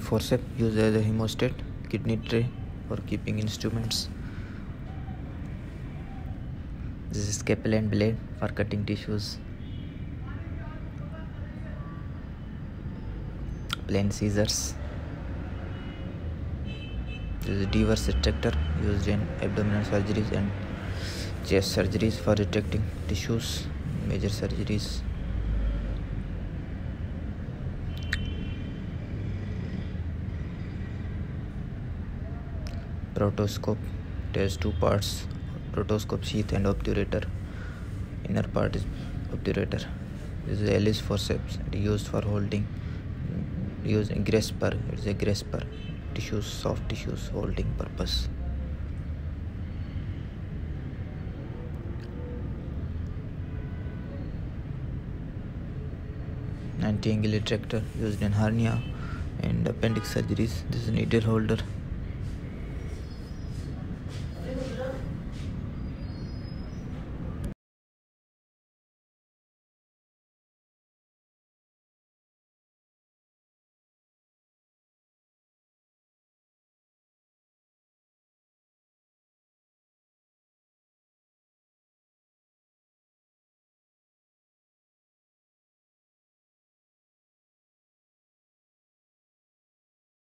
Forceps used as a hemostat, kidney tray for keeping instruments. This is scalpel and blade for cutting tissues. Plain scissors. This is Deaver's retractor used in abdominal surgeries and chest surgeries for retracting tissues, major surgeries. Proctoscope. It has two parts proctoscope sheath and obturator. Inner part is obturator. This is Allis forceps. It is used for holding, used in grasper. It is a grasper. Tissues, soft tissues, holding purpose. Anti-angle retractor used in hernia and appendix surgeries. This is needle holder